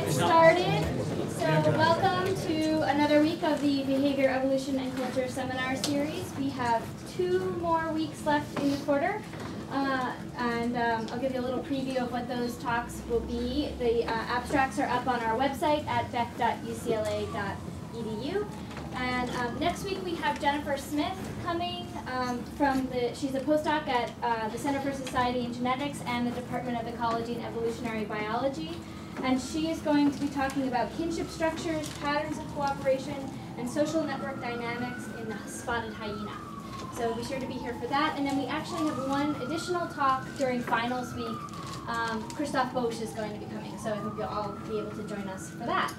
get started. So welcome to another week of the Behavior, Evolution, and Culture Seminar Series. We have two more weeks left in the quarter. Uh, and um, I'll give you a little preview of what those talks will be. The uh, abstracts are up on our website at bec.ucla.edu. And um, next week we have Jennifer Smith coming um, from the, she's a postdoc at uh, the Center for Society and Genetics and the Department of Ecology and Evolutionary Biology. And she is going to be talking about kinship structures, patterns of cooperation, and social network dynamics in the spotted hyena. So be sure to be here for that. And then we actually have one additional talk during finals week. Um, Christoph Bosch is going to be coming, so I hope you'll all be able to join us for that.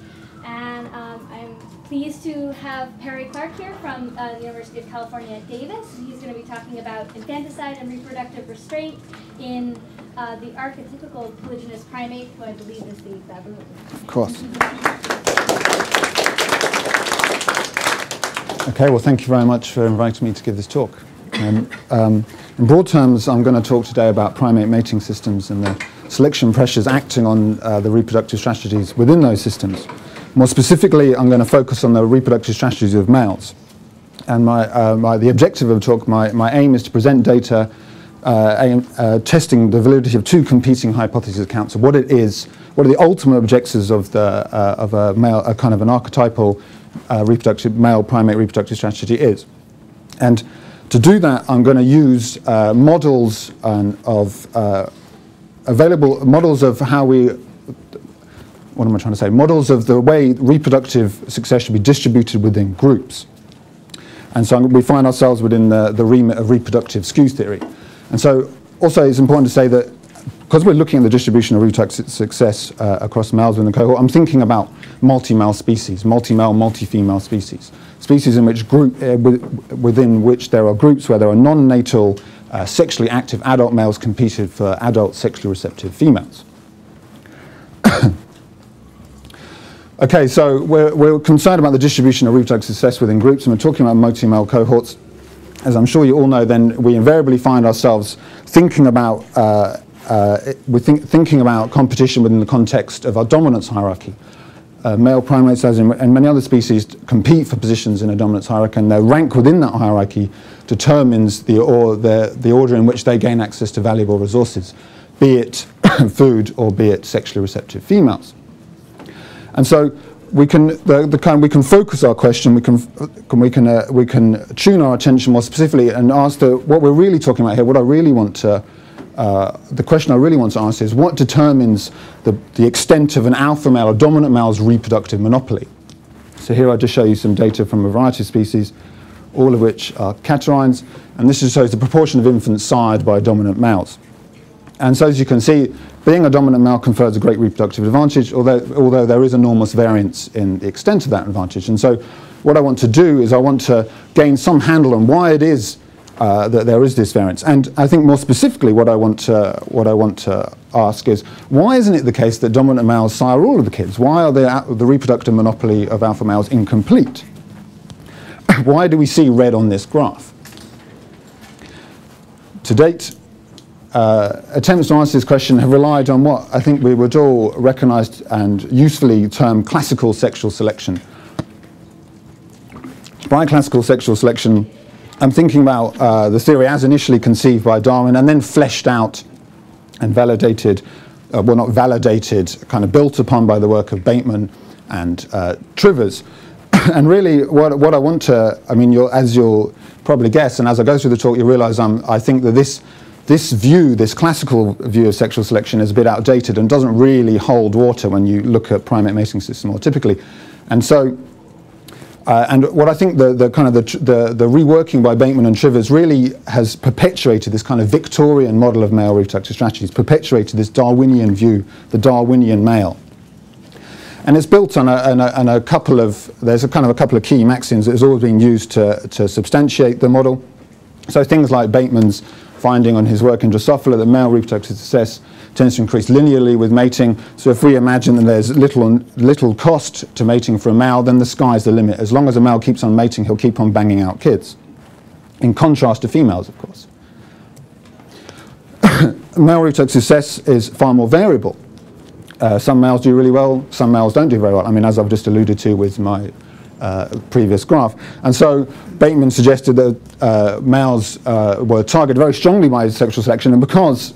And um, I'm pleased to have Parry Clarke here from uh, the University of California at Davis. He's going to be talking about infanticide and reproductive restraint in uh, the archetypical polygynous primate, who I believe is the baboon. Of course. Okay, well, thank you very much for inviting me to give this talk. Um, um, in broad terms, I'm going to talk today about primate mating systems and the selection pressures acting on uh, the reproductive strategies within those systems. More specifically, I'm going to focus on the reproductive strategies of males. And my, uh, my, the objective of the talk, my, my aim is to present data uh, aim, uh, testing the validity of two competing hypotheses accounts of what it is, what are the ultimate objectives of, the, uh, of a male, a kind of an archetypal uh, reproductive, male primate reproductive strategy is. And to do that, I'm going to use uh, models of available models of how we what am I trying to say? Models of the way reproductive success should be distributed within groups. And so we find ourselves within the, the remit of reproductive skew theory. And so also it's important to say that because we're looking at the distribution of reproductive success uh, across males within the cohort, I'm thinking about multi-male species, multi-male, multi-female species. Species in which group, uh, within which there are groups where there are non-natal, uh, sexually active adult males competed for adult sexually receptive females. Okay, so we're, we're concerned about the distribution of reproductive success within groups, and we're talking about multi-male cohorts. As I'm sure you all know, then we invariably find ourselves thinking about uh, uh, we think, thinking about competition within the context of our dominance hierarchy. Uh, male primates, as in and many other species, compete for positions in a dominance hierarchy, and their rank within that hierarchy determines the, or the, the order in which they gain access to valuable resources, be it food or be it sexually receptive females. And so we can, the, the kind, we can focus our question, we can, we, can, uh, we can tune our attention more specifically and ask the, what we're really talking about here, what I really want to, uh, the question I really want to ask is what determines the, the extent of an alpha male or dominant male's reproductive monopoly? So here I just show you some data from a variety of species, all of which are catarrhines, and this just shows the proportion of infants sired by dominant males. And so as you can see, being a dominant male confers a great reproductive advantage, although, although there is enormous variance in the extent of that advantage. And so what I want to do is I want to gain some handle on why it is uh, that there is this variance. And I think more specifically what I want to, what I want to ask is, why isn't it the case that dominant males sire all of the kids? Why are the, the reproductive monopoly of alpha males incomplete? why do we see red on this graph? To date, uh, attempts to answer this question have relied on what I think we would all recognize and usefully term classical sexual selection. By classical sexual selection, I'm thinking about uh, the theory as initially conceived by Darwin and then fleshed out and validated, uh, well, not validated, kind of built upon by the work of Bateman and uh, Trivers. and really, what, what I want to, I mean, you'll, as you'll probably guess, and as I go through the talk, you realize I'm, I think that this this view, this classical view of sexual selection is a bit outdated and doesn't really hold water when you look at primate mating system more typically. And so, uh, and what I think the, the kind of the, the, the, reworking by Bateman and Trivers really has perpetuated this kind of Victorian model of male reproductive strategies, perpetuated this Darwinian view, the Darwinian male. And it's built on a, on, a, on a, couple of, there's a kind of a couple of key maxims that has always been used to, to substantiate the model. So things like Bateman's finding on his work in Drosophila that male reproductive success tends to increase linearly with mating. So if we imagine that there's little, little cost to mating for a male, then the sky's the limit. As long as a male keeps on mating, he'll keep on banging out kids. In contrast to females, of course. male reproductive success is far more variable. uh, some males do really well, some males don't do very well. I mean, as I've just alluded to with my uh, previous graph. And so Bateman suggested that uh, males uh, were targeted very strongly by sexual selection, and because,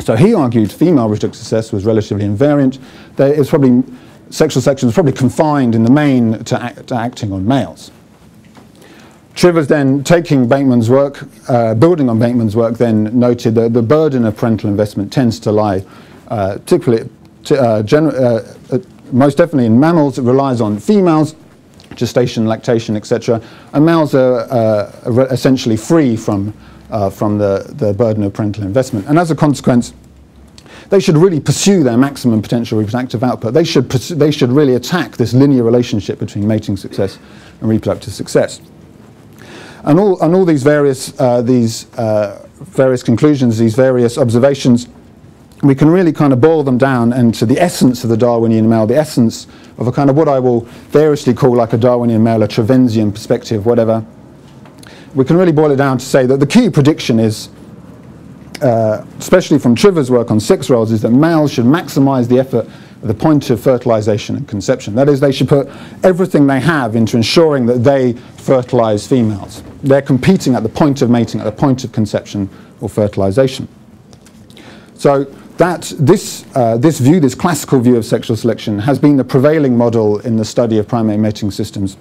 so he argued female reproductive success was relatively invariant, there is probably, sexual selection was probably confined in the main to, act, to acting on males. Trivers then, taking Bateman's work, uh, building on Bateman's work, then noted that the burden of parental investment tends to lie uh, typically, uh, uh, uh, most definitely in mammals, it relies on females, gestation, lactation, etc. And males are uh, essentially free from, from the, the burden of parental investment. And as a consequence, they should really pursue their maximum potential reproductive output. They should, they should really attack this linear relationship between mating success and reproductive success. And all, and all these various, uh, these, uh, various conclusions, these various observations, we can really kind of boil them down into the essence of the Darwinian male, the essence of a kind of what I will variously call like a Darwinian male, a Triversian perspective, whatever. We can really boil it down to say that the key prediction is, uh, especially from Trivers' work on sex roles, is that males should maximize the effort at the point of fertilization and conception. That is, they should put everything they have into ensuring that they fertilize females. They're competing at the point of mating, at the point of conception or fertilization. So that this, uh, this view, this classical view of sexual selection, has been the prevailing model in the study of primate mating systems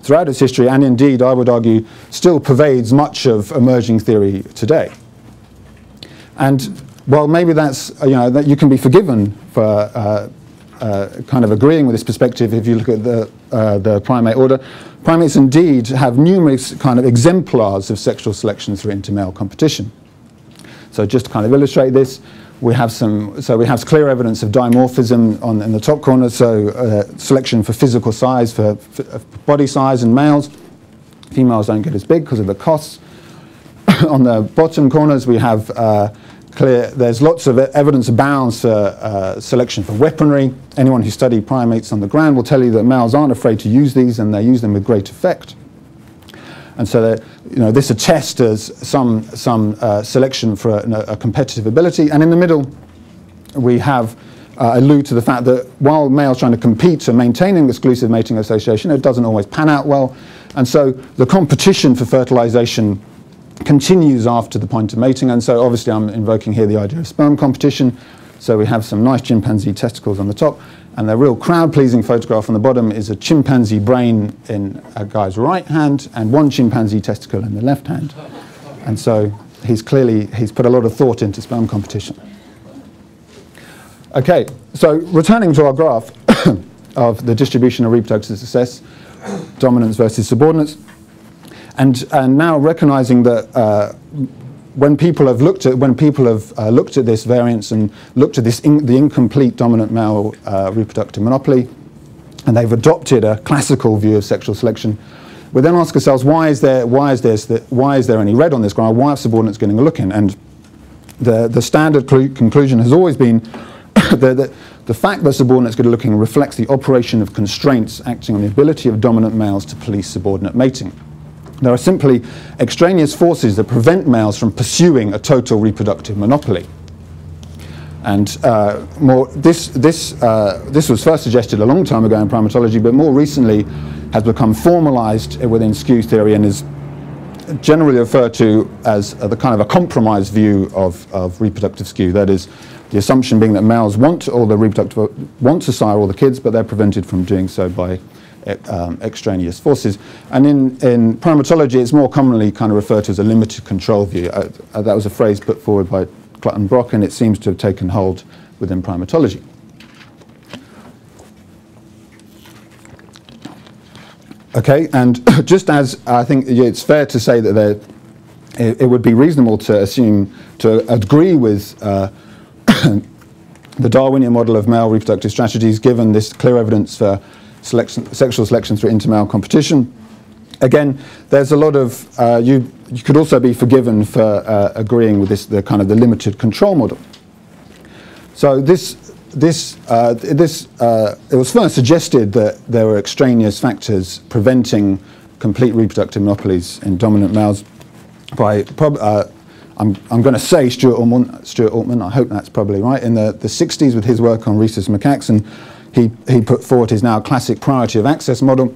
throughout its history, and indeed, I would argue, still pervades much of emerging theory today. And well, maybe that's, you know, that you can be forgiven for uh, uh, kind of agreeing with this perspective if you look at the, uh, the primate order. Primates indeed have numerous kind of exemplars of sexual selection through intermale competition. So just to kind of illustrate this, we have some, so we have clear evidence of dimorphism on, in the top corner, so uh, selection for physical size, for, for body size in males. Females don't get as big because of the costs. on the bottom corners, we have uh, clear, there's lots of evidence abounds for uh, selection for weaponry. Anyone who studied primates on the ground will tell you that males aren't afraid to use these and they use them with great effect. And so that, you know, this attests as some, some uh, selection for a, a, competitive ability. And in the middle, we have uh, allude to the fact that while males trying to compete to maintaining exclusive mating association, it doesn't always pan out well. And so the competition for fertilization continues after the point of mating. And so obviously I'm invoking here the idea of sperm competition. So we have some nice chimpanzee testicles on the top. And the real crowd-pleasing photograph on the bottom is a chimpanzee brain in a guy's right hand and one chimpanzee testicle in the left hand. And so he's clearly, he's put a lot of thought into sperm competition. Okay, so returning to our graph of the distribution of reproductive success, dominance versus subordinates, and, and now recognizing that uh, when people have looked at when people have uh, looked at this variance and looked at this in, the incomplete dominant male uh, reproductive monopoly, and they've adopted a classical view of sexual selection, we then ask ourselves why is there why is this why is there any red on this ground? Why are subordinates getting a look in? And the the standard conclusion has always been that, that the fact that subordinates get a looking reflects the operation of constraints acting on the ability of dominant males to police subordinate mating. There are simply extraneous forces that prevent males from pursuing a total reproductive monopoly. And uh, more, this, this, uh, this was first suggested a long time ago in primatology, but more recently has become formalized within skew theory and is generally referred to as uh, the kind of a compromise view of, of reproductive skew. That is, the assumption being that males want all the reproductive, want to sire all the kids, but they're prevented from doing so by um, extraneous forces. And in, in primatology, it's more commonly kind of referred to as a limited control view. Uh, uh, that was a phrase put forward by Clutton Brock, and it seems to have taken hold within primatology. Okay, and just as I think it's fair to say that there, it, it, would be reasonable to assume, to agree with uh, the Darwinian model of male reproductive strategies, given this clear evidence for selection, sexual selection through intermale competition. Again, there's a lot of, uh, you, you could also be forgiven for uh, agreeing with this, the kind of the limited control model. So this, this, uh, this uh, it was first suggested that there were extraneous factors preventing complete reproductive monopolies in dominant males by, uh, I'm, I'm going to say Stuart Altmann, Stuart Altmann, I hope that's probably right, in the, the 60s with his work on rhesus macaques, and he, he put forward his now classic priority of access model.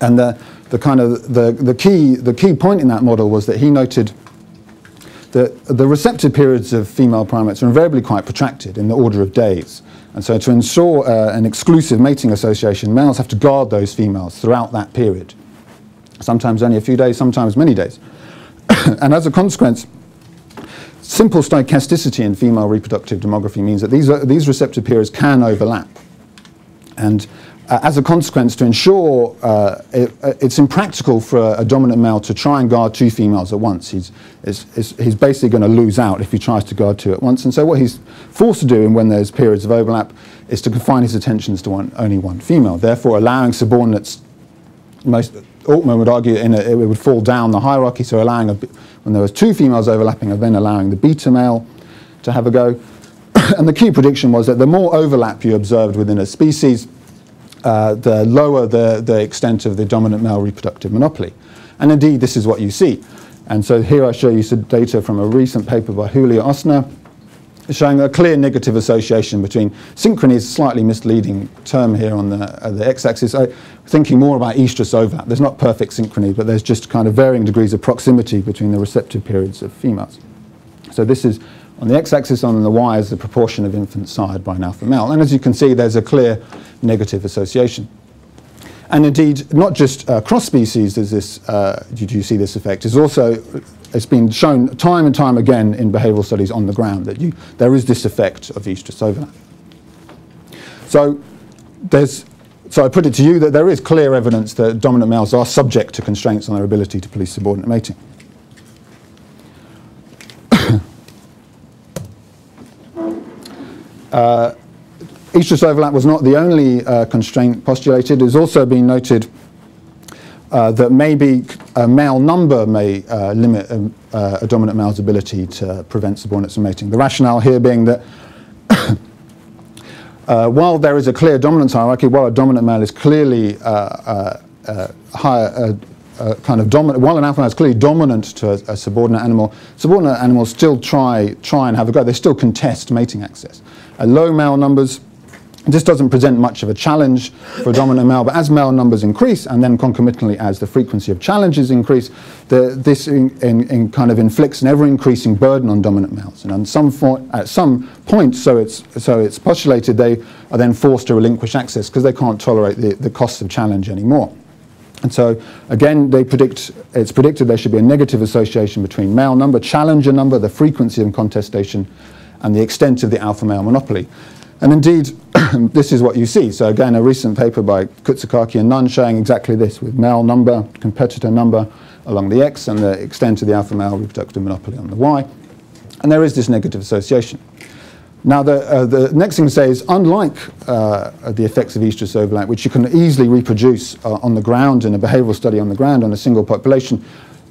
And the, the kind of the, the, key, the key point in that model was that he noted that the receptive periods of female primates are invariably quite protracted in the order of days. And so to ensure uh, an exclusive mating association, males have to guard those females throughout that period. Sometimes only a few days, sometimes many days. and as a consequence, simple stochasticity in female reproductive demography means that these, are, these receptive periods can overlap. And uh, as a consequence, to ensure uh, it, uh, it's impractical for a, dominant male to try and guard two females at once. He's, he's basically going to lose out if he tries to guard two at once. And so what he's forced to do in when there's periods of overlap is to confine his attentions to one, only one female, therefore allowing subordinates, most Altmann would argue a, it would fall down the hierarchy, so allowing a, when there was two females overlapping, and then allowing the beta male to have a go. and the key prediction was that the more overlap you observed within a species, uh, the lower the, the extent of the dominant male reproductive monopoly. And indeed, this is what you see. And so here I show you some data from a recent paper by Julia Ostner, showing a clear negative association between synchrony is a slightly misleading term here on the, uh, the x-axis. thinking more about estrus overlap. There's not perfect synchrony, but there's just kind of varying degrees of proximity between the receptive periods of females. So this is on the x-axis, on the y is the proportion of infants sired by an alpha male. And as you can see, there's a clear negative association. And indeed, not just uh, cross species does this, uh, do you see this effect, it's also it's been shown time and time again in behavioral studies on the ground that you, there is this effect of estrus overlap. So there's so I put it to you that there is clear evidence that dominant males are subject to constraints on their ability to police subordinate mating. uh, estrus overlap was not the only uh, constraint postulated. It has also been noted uh, that maybe a male number may uh, limit a, um, uh, a, dominant male's ability to prevent subordinates from mating. The rationale here being that uh, while there is a clear dominance hierarchy, while a dominant male is clearly uh, higher, kind of dominant, while an alpha male is clearly dominant to a, a, subordinate animal, subordinate animals still try, try and have a go. They still contest mating access. low male numbers this doesn't present much of a challenge for a dominant male, but as male numbers increase, and then concomitantly as the frequency of challenges increase, the, this in, in, in kind of inflicts an ever-increasing burden on dominant males. And some at some point, so it's, so it's postulated, they are then forced to relinquish access because they can't tolerate the, the costs of challenge anymore. And so, again, they predict, it's predicted there should be a negative association between male number, challenger number, the frequency of contestation, and the extent of the alpha male monopoly. And indeed, this is what you see. So again, a recent paper by Kutsukake and Nunn showing exactly this with male number, competitor number along the X and the extent of the alpha male reproductive monopoly on the Y. And there is this negative association. Now, the, uh, the next thing to say is, unlike uh, the effects of estrus overlap, which you can easily reproduce uh, on the ground in a behavioral study on the ground on a single population,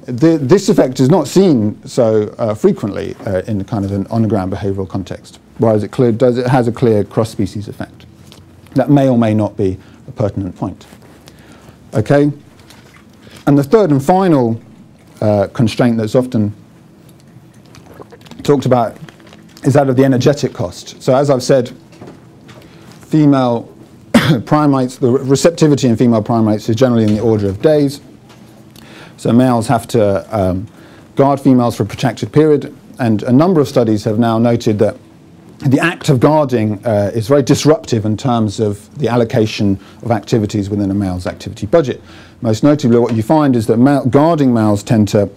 the, this effect is not seen so uh, frequently uh, in kind of an on-the-ground behavioral context whereas it, clear, does, it has a clear cross-species effect. That may or may not be a pertinent point. Okay? And the third and final uh, constraint that's often talked about is that of the energetic cost. So as I've said, female primates, the receptivity in female primates is generally in the order of days. So males have to um, guard females for a protracted period, and a number of studies have now noted that the act of guarding uh, is very disruptive in terms of the allocation of activities within a male's activity budget. Most notably, what you find is that male, guarding males tend to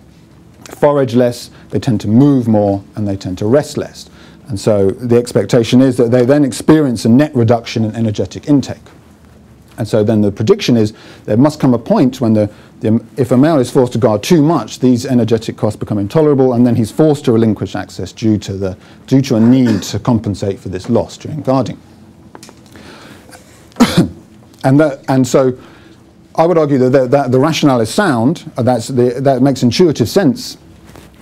forage less, they tend to move more, and they tend to rest less. And so the expectation is that they then experience a net reduction in energetic intake. And so then the prediction is there must come a point when the, the, if a male is forced to guard too much, these energetic costs become intolerable, and then he's forced to relinquish access due to, the, due to a need to compensate for this loss during guarding. and, that, and so I would argue that, that, that the rationale is sound, that's the, that makes intuitive sense,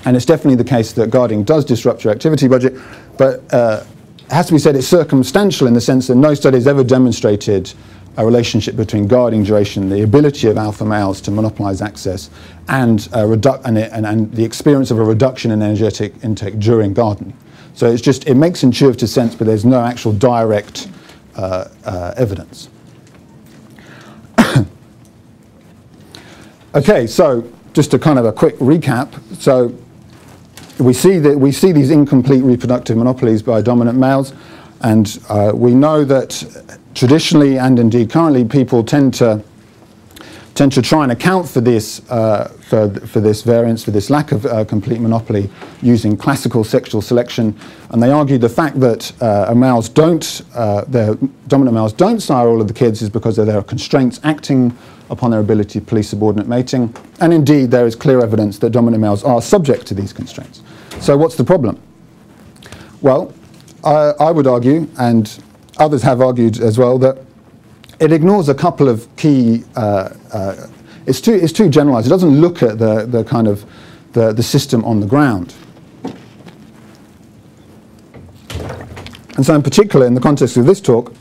and it's definitely the case that guarding does disrupt your activity budget, but uh, it has to be said it's circumstantial in the sense that no study has ever demonstrated a relationship between guarding duration, the ability of alpha males to monopolize access, and, and, and, and, the experience of a reduction in energetic intake during gardening. So it's just, it makes intuitive sense, but there's no actual direct uh, uh, evidence. okay, so just a kind of a quick recap. So we see that we see these incomplete reproductive monopolies by dominant males, and uh, we know that traditionally and indeed currently people tend to tend to try and account for this, uh, for, for this variance, for this lack of uh, complete monopoly using classical sexual selection. And they argue the fact that uh, males don't, uh, their dominant males don't sire all of the kids is because there are constraints acting upon their ability to police subordinate mating. And indeed, there is clear evidence that dominant males are subject to these constraints. So what's the problem? Well, I, I would argue, and others have argued as well, that it ignores a couple of key. Uh, uh, it's too it's too generalised. It doesn't look at the the kind of the the system on the ground. And so, in particular, in the context of this talk,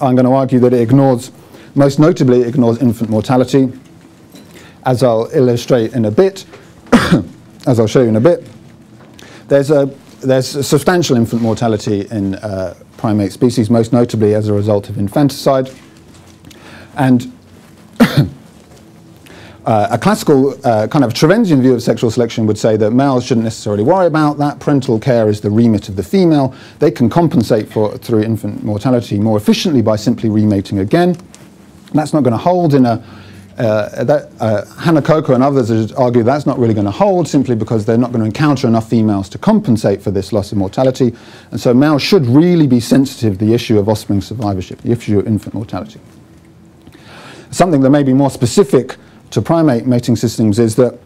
I'm going to argue that it ignores, most notably, it ignores infant mortality, as I'll illustrate in a bit, as I'll show you in a bit. There's a there's substantial infant mortality in uh, primate species, most notably as a result of infanticide. And uh, a classical uh, kind of Triversian view of sexual selection would say that males shouldn't necessarily worry about that. Parental care is the remit of the female. They can compensate for through infant mortality more efficiently by simply remating again. That's not going to hold in a uh, that, uh, Hanna Kokko and others argue that's not really going to hold simply because they're not going to encounter enough females to compensate for this loss of mortality. And so males should really be sensitive to the issue of offspring survivorship, the issue of infant mortality. Something that may be more specific to primate mating systems is that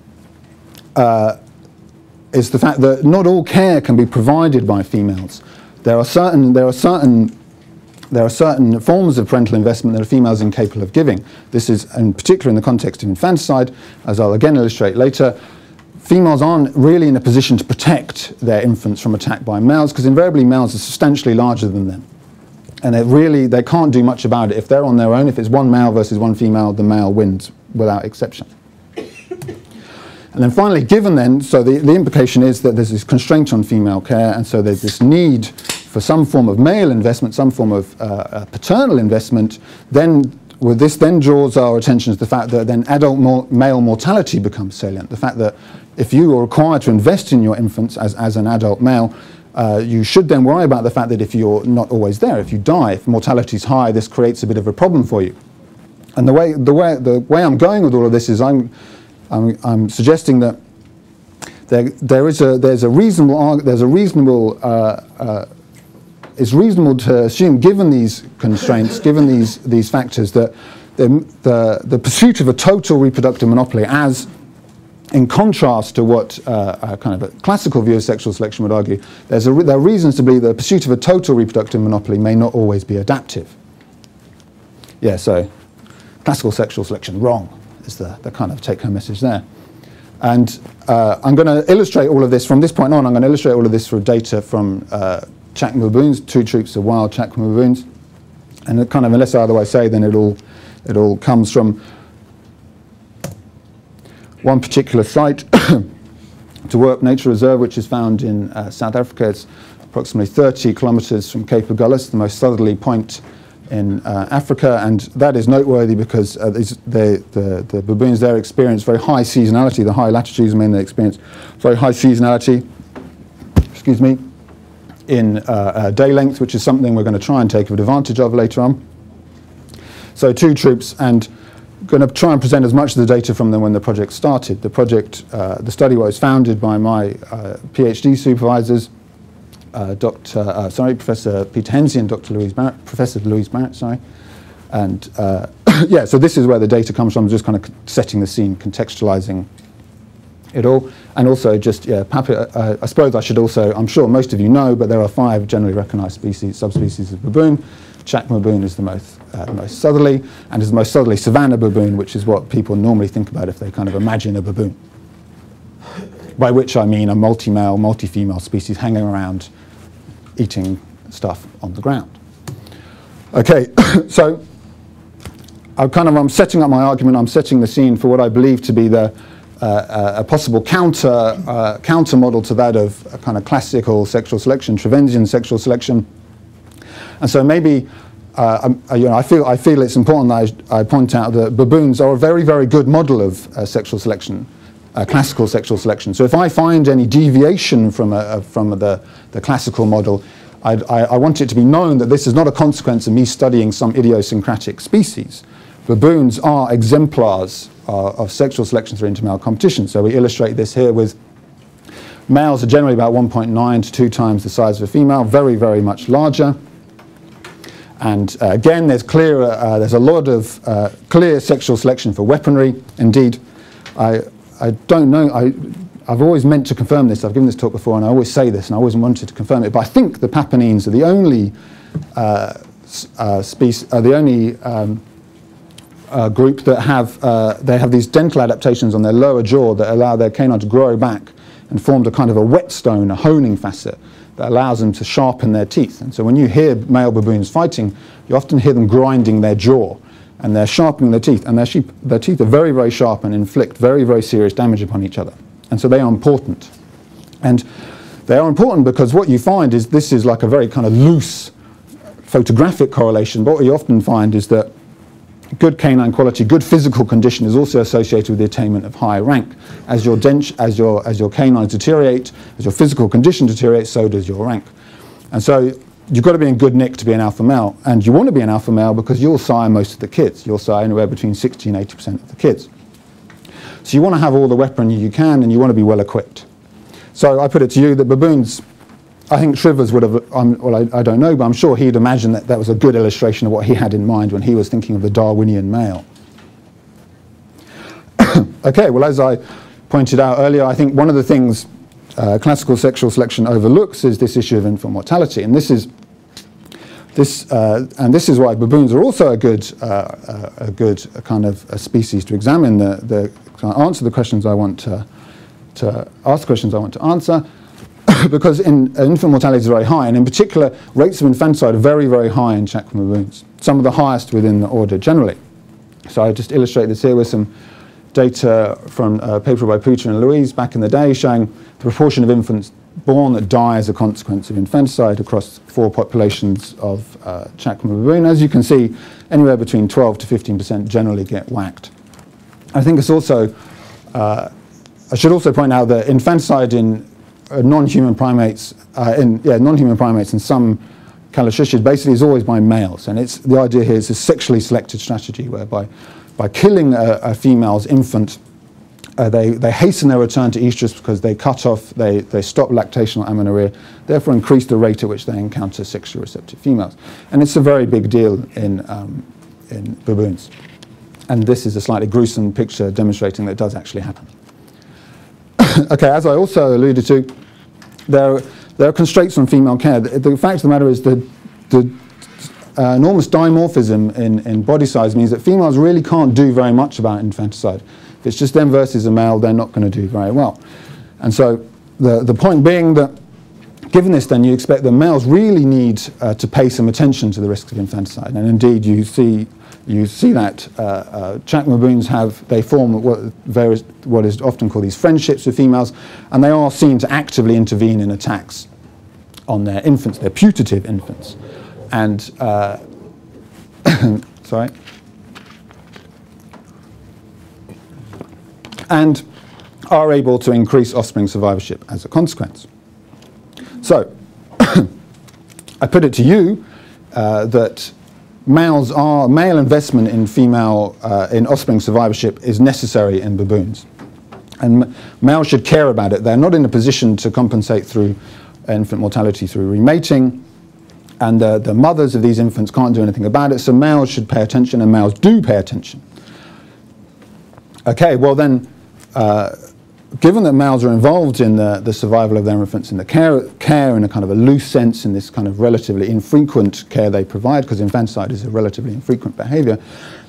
uh, is the fact that not all care can be provided by females. There are certain, there are certain, there are certain forms of parental investment that a female is incapable of giving. This is in particular in the context of infanticide, as I'll again illustrate later. Females aren't really in a position to protect their infants from attack by males because invariably males are substantially larger than them and they really they can't do much about it if they're on their own if it's one male versus one female the male wins without exception and then finally given then so the, the implication is that there's this constraint on female care and so there's this need for some form of male investment some form of uh, uh, paternal investment then well, this then draws our attention to the fact that then adult mo male mortality becomes salient the fact that if you are required to invest in your infants as, as an adult male uh, you should then worry about the fact that if you're not always there, if you die, if mortality is high, this creates a bit of a problem for you. And the way, the way, the way I'm going with all of this is I'm, I'm, I'm suggesting that there, there is a, there's a reasonable, there's a reasonable, uh, uh, it's reasonable to assume, given these constraints, given these, these factors, that the, the, the pursuit of a total reproductive monopoly as in contrast to what uh, a kind of a classical view of sexual selection would argue, there's a, there are reasons to believe that the pursuit of a total reproductive monopoly may not always be adaptive. Yeah, so classical sexual selection, wrong, is the, the kind of take-home message there. And uh, I'm going to illustrate all of this, from this point on, I'm going to illustrate all of this through data from uh, Chacma baboons, two troops of wild Chacma baboons. And kind of, unless I otherwise say, then it all, it all comes from one particular site, Werp Nature Reserve, which is found in uh, South Africa. It's approximately 30 kilometers from Cape Agulhas, the most southerly point in uh, Africa, and that is noteworthy because uh, the, the, baboons there experience very high seasonality. The high latitudes mean they experience very high seasonality, excuse me, in uh, uh day length, which is something we're going to try and take advantage of later on. So two troops, and going to try and present as much of the data from them when the project started. The project, uh, the study was founded by my uh, PhD supervisors, uh, Dr. Uh, sorry, Professor Peter Henzi and Dr. Louise Barrett, Professor Louise Barrett, sorry. And yeah, so this is where the data comes from, just kind of setting the scene, contextualizing it all. And also just, yeah, uh, I suppose I should also, I'm sure most of you know, but there are five generally recognized species, subspecies of baboon. Chacma baboon is the most, uh, the most southerly, and is the most southerly savanna baboon, which is what people normally think about if they kind of imagine a baboon. By which I mean a multi-male, multi-female species hanging around eating stuff on the ground. Okay, so I kind of, I'm setting up my argument, I'm setting the scene for what I believe to be the, uh, a possible counter, uh, counter model to that of kind of classical sexual selection, Triversian sexual selection. And so maybe uh, you know, I feel, I feel it's important that I, I, point out that baboons are a very, very good model of uh, sexual selection, uh, classical sexual selection. So if I find any deviation from, a, from the, the classical model, I, I, want it to be known that this is not a consequence of me studying some idiosyncratic species. Baboons are exemplars uh, of sexual selection through intermale competition. So we illustrate this here with males are generally about 1.9 to 2 times the size of a female, very, very much larger. And uh, again, there's clear, uh, there's a lot of uh, clear sexual selection for weaponry. Indeed, I, I don't know, I, I've always meant to confirm this. I've given this talk before, and I always say this, and I always wanted to confirm it. But I think the Papionines are the only uh, uh, species, the only um, uh, group that have, uh, they have these dental adaptations on their lower jaw that allow their canine to grow back and formed a kind of a whetstone, a honing facet that allows them to sharpen their teeth. And so when you hear male baboons fighting, you often hear them grinding their jaw and they're sharpening their teeth. And their, sheep, their teeth are very, very sharp and inflict very, very serious damage upon each other. And so they are important. And they are important because what you find is this is like a very kind of loose photographic correlation. But what you often find is that good canine quality, good physical condition is also associated with the attainment of high rank. As your, dench, as your, as your canines deteriorate, as your physical condition deteriorates, so does your rank. And so you've got to be in good nick to be an alpha male. And you want to be an alpha male because you'll sire most of the kids. You'll sire anywhere between 60 and 80% of the kids. So you want to have all the weaponry you can and you want to be well equipped. So I put it to you that baboons I think Trivers would have, um, well, I, I, don't know, but I'm sure he'd imagine that that was a good illustration of what he had in mind when he was thinking of the Darwinian male. okay, well, as I pointed out earlier, I think one of the things uh, classical sexual selection overlooks is this issue of infant mortality. And this is, this, uh, and this is why baboons are also a good, uh, uh a good kind of a species to examine, the, the, answer the questions I want to, to ask questions I want to answer. because in, uh, infant mortality is very high, and in particular, rates of infanticide are very, very high in Chacma baboons, some of the highest within the order generally. So I just illustrate this here with some data from a paper by Puta and Louise back in the day showing the proportion of infants born that die as a consequence of infanticide across four populations of uh, baboon. As you can see, anywhere between 12 to 15% generally get whacked. I think it's also, uh, I should also point out that infanticide in uh, non-human primates, uh, in yeah, non-human primates and some callitrichids basically is always by males. And it's, the idea here is a sexually selected strategy whereby by killing a, a female's infant, uh, they, they hasten their return to estrus because they cut off, they, they stop lactational amenorrhea, therefore increase the rate at which they encounter sexually receptive females. And it's a very big deal in, um, in baboons. And this is a slightly gruesome picture demonstrating that it does actually happen. okay, as I also alluded to, there, there are constraints on female care. The, the fact of the matter is that the uh, enormous dimorphism in, in body size means that females really can't do very much about infanticide. If it's just them versus a male, they're not going to do very well. And so the, the point being that given this, then you expect that males really need uh, to pay some attention to the risks of infanticide. And indeed, you see you see that uh, uh, have, they form what, various, what is often called these friendships with females, and they are seen to actively intervene in attacks on their infants, their putative infants. And, uh, sorry. And are able to increase offspring survivorship as a consequence. So, I put it to you uh, that males are, male investment in female, uh, in offspring survivorship is necessary in baboons. And males should care about it. They're not in a position to compensate through infant mortality through remating. And the, the mothers of these infants can't do anything about it, so males should pay attention, and males do pay attention. Okay, well then, uh, given that males are involved in the, the survival of their infants in the care, care in a kind of a loose sense, in this kind of relatively infrequent care they provide, because infanticide is a relatively infrequent behavior,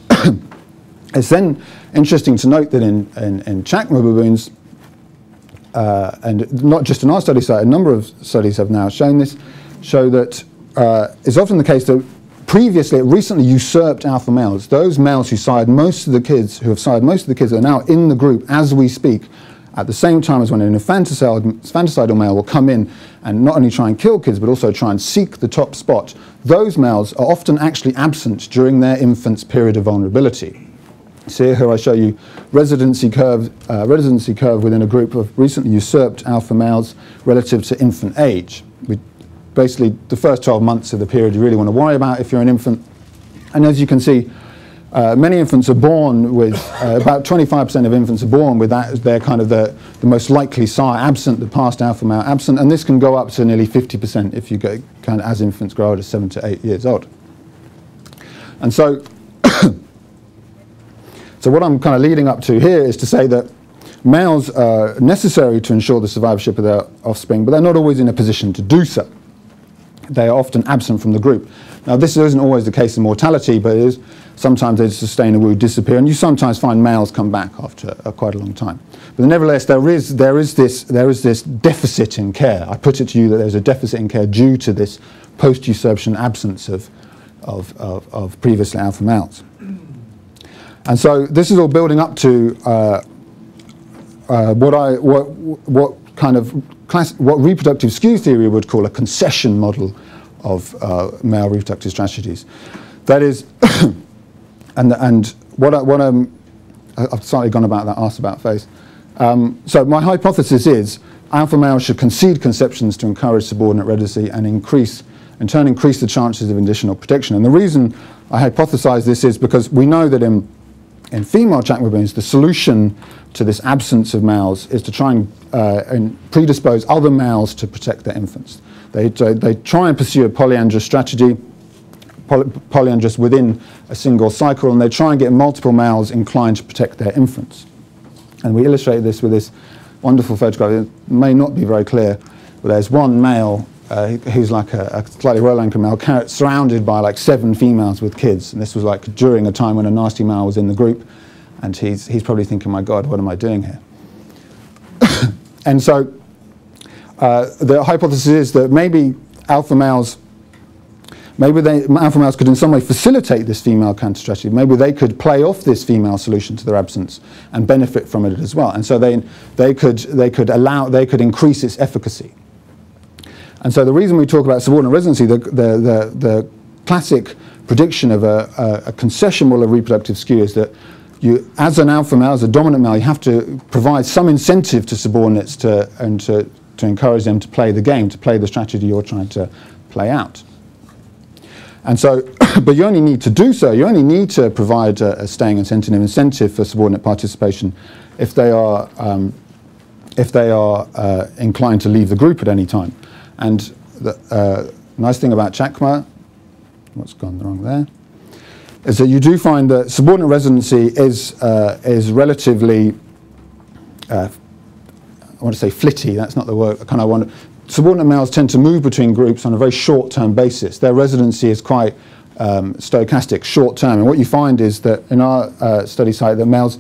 it's then interesting to note that in, in, in Chacma baboons, uh, and not just in our study site, a number of studies have now shown this, show that uh, it's often the case that previously, recently usurped alpha males, those males who sired most of the kids, who have sired most of the kids are now in the group as we speak, at the same time as when an infanticidal, infanticidal male will come in and not only try and kill kids, but also try and seek the top spot, those males are often actually absent during their infant's period of vulnerability. See here I show you residency curve, uh, residency curve within a group of recently usurped alpha males relative to infant age. We, basically, the first 12 months of the period you really want to worry about if you're an infant. And as you can see, uh, many infants are born with, uh, about 25% of infants are born with that as their kind of the, the most likely sire, absent the past alpha male, absent, and this can go up to nearly 50% if you go kind of as infants grow to seven to eight years old. And so, so what I'm kind of leading up to here is to say that males are necessary to ensure the survivorship of their offspring, but they're not always in a position to do so. They are often absent from the group. Now, this isn't always the case in mortality, but it is sometimes they sustain a wound, disappear, and you sometimes find males come back after uh, quite a long time. But nevertheless, there is, there, is this, there is this deficit in care. I put it to you that there's a deficit in care due to this post-usurpation absence of, of, of, of, previously alpha males. And so this is all building up to uh, uh, what, I, what, what kind of class, what reproductive skew theory would call a concession model of uh, male reproductive strategies. That is, and, and what, I, what I'm, I've slightly gone about that, asked about face. Um, so my hypothesis is alpha males should concede conceptions to encourage subordinate residency and increase, in turn increase the chances of additional protection. And the reason I hypothesize this is because we know that in, in female baboons, the solution to this absence of males is to try and, uh, and predispose other males to protect their infants. They, they try and pursue a polyandrous strategy, poly, polyandrous within a single cycle, and they try and get multiple males inclined to protect their infants. And we illustrate this with this wonderful photograph. It may not be very clear, but there's one male uh, who's like a, a slightly well-anchored male, surrounded by like seven females with kids. And this was like during a time when a nasty male was in the group. And he's, he's probably thinking, my God, what am I doing here? and so uh, the hypothesis is that maybe alpha males, maybe they, alpha males could in some way facilitate this female counter strategy. Maybe they could play off this female solution to their absence and benefit from it as well. And so they, they, could, they could allow, they could increase its efficacy. And so the reason we talk about subordinate residency, the, the, the, the classic prediction of a, a, a concession model of reproductive skew is that you, as an alpha male, as a dominant male, you have to provide some incentive to subordinates to, and to, to encourage them to play the game, to play the strategy you're trying to play out. And so, but you only need to do so, you only need to provide a, a staying incentive, incentive for subordinate participation if they are, um, if they are uh, inclined to leave the group at any time. And the uh, nice thing about Chacma, what's gone wrong there, is that you do find that subordinate residency is, uh, is relatively uh, I want to say flitty, that's not the word I kind of want. Subordinate males tend to move between groups on a very short-term basis. Their residency is quite um, stochastic, short-term. And what you find is that in our uh, study site, that males,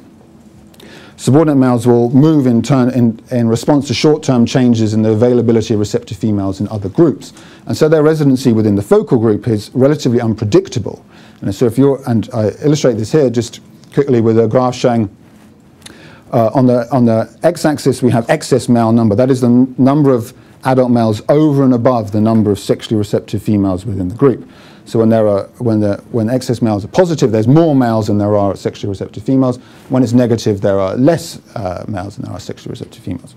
subordinate males will move in, turn, in, in response to short-term changes in the availability of receptive females in other groups. And so their residency within the focal group is relatively unpredictable. And so if you're, and I illustrate this here just quickly with a graph showing uh, on the on the x-axis, we have excess male number. That is the number of adult males over and above the number of sexually receptive females within the group. So when there are when the when excess males are positive, there's more males than there are sexually receptive females. When it's negative, there are less uh, males than there are sexually receptive females.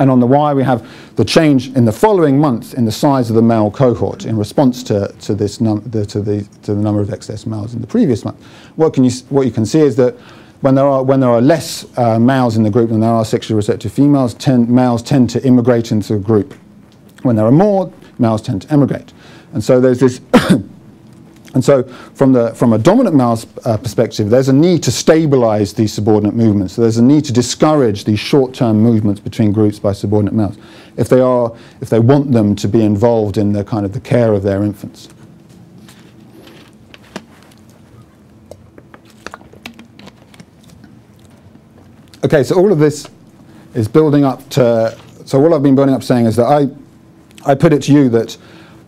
And on the Y, we have the change in the following month in the size of the male cohort in response to, to, this the, to, the, to the number of excess males in the previous month. What, can you, what you can see is that when there are, when there are less uh, males in the group than there are sexually receptive females, ten, males tend to immigrate into the group. When there are more, males tend to emigrate. And so there's this, and so from, the, from a dominant male's uh, perspective, there's a need to stabilize these subordinate movements. So there's a need to discourage these short-term movements between groups by subordinate males if they, are, if they want them to be involved in the kind of the care of their infants. Okay, so all of this is building up to, so what I've been building up saying is that I, I put it to you that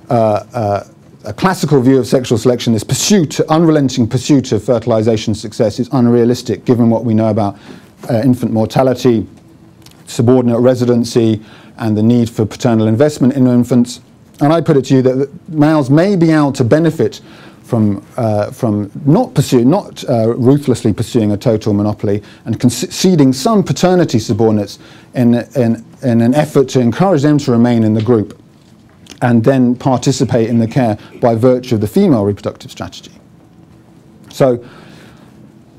uh, uh, a classical view of sexual selection, this pursuit, unrelenting pursuit of fertilization success is unrealistic given what we know about uh, infant mortality, subordinate residency, and the need for paternal investment in infants. And I put it to you that males may be able to benefit from, uh, from not, pursue, not uh, ruthlessly pursuing a total monopoly and conceding some paternity subordinates in, in, in an effort to encourage them to remain in the group and then participate in the care by virtue of the female reproductive strategy. So,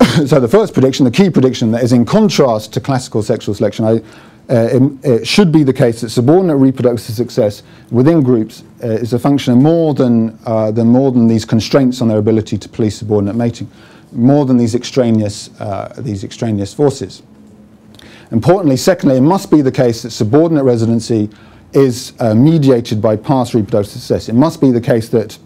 so the first prediction, the key prediction that is in contrast to classical sexual selection, I, it, it, should be the case that subordinate reproductive success within groups uh, is a function of more than, uh, than more than these constraints on their ability to police subordinate mating, more than these extraneous, uh, these extraneous forces. Importantly, secondly, it must be the case that subordinate residency is uh, mediated by past reproductive success. It must be the case that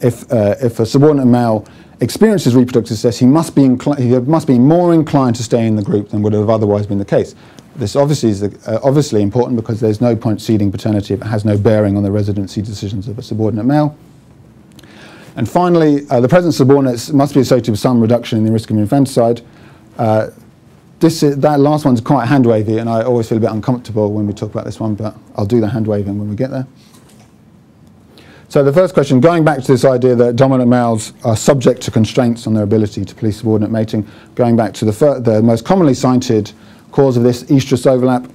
if, uh, if a subordinate male experiences reproductive success, he must, be he must be more inclined to stay in the group than would have otherwise been the case. This obviously is uh, obviously important because there's no point ceding paternity if it has no bearing on the residency decisions of a subordinate male. And finally, uh, the present subordinates must be associated with some reduction in the risk of infanticide. Uh, this is, that last one's quite hand wavy, and I always feel a bit uncomfortable when we talk about this one, but I'll do the hand waving when we get there. So the first question, going back to this idea that dominant males are subject to constraints on their ability to police subordinate mating, going back to the, the most commonly cited cause of this estrus overlap.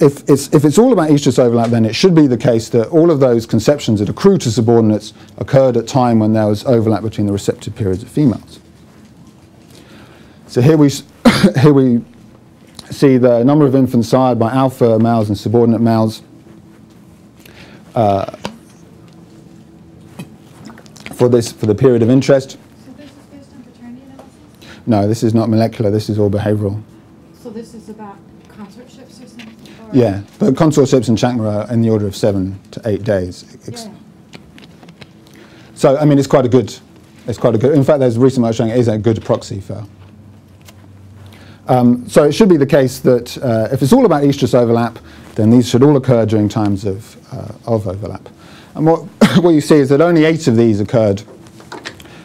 If it's, if it's all about estrus overlap, then it should be the case that all of those conceptions that accrue to subordinates occurred at time when there was overlap between the receptive periods of females. So here we, here we see the number of infants sired by alpha males and subordinate males uh, for this for the period of interest. So this is based on paternity analysis? No, this is not molecular. This is all behavioural. So this is about consortships or something? Or Yeah, but consortships and chacma are in the order of seven to eight days. Yeah. So I mean, it's quite a good. It's quite a good. In fact, there's recent work showing it is a good proxy for. Um, so it should be the case that uh, if it's all about estrus overlap, then these should all occur during times of, uh, of overlap. And what, what you see is that only eight of these occurred